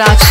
Raja.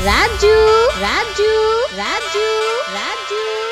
Raju, Raju, Raju, Raju.